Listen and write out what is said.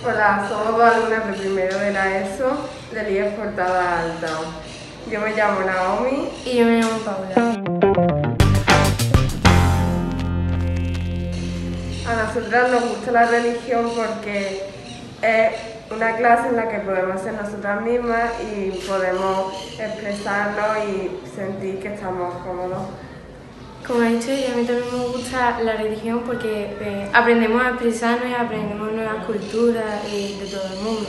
Hola, somos dos alumnas de primero de la ESO del IES Portada Alta. Yo me llamo Naomi y yo me llamo Paula. A nosotras nos gusta la religión porque es una clase en la que podemos ser nosotras mismas y podemos expresarnos y sentir que estamos cómodos. Como ha dicho a mí también me la religión porque eh, aprendemos a expresarnos y aprendemos nuevas culturas y de todo el mundo.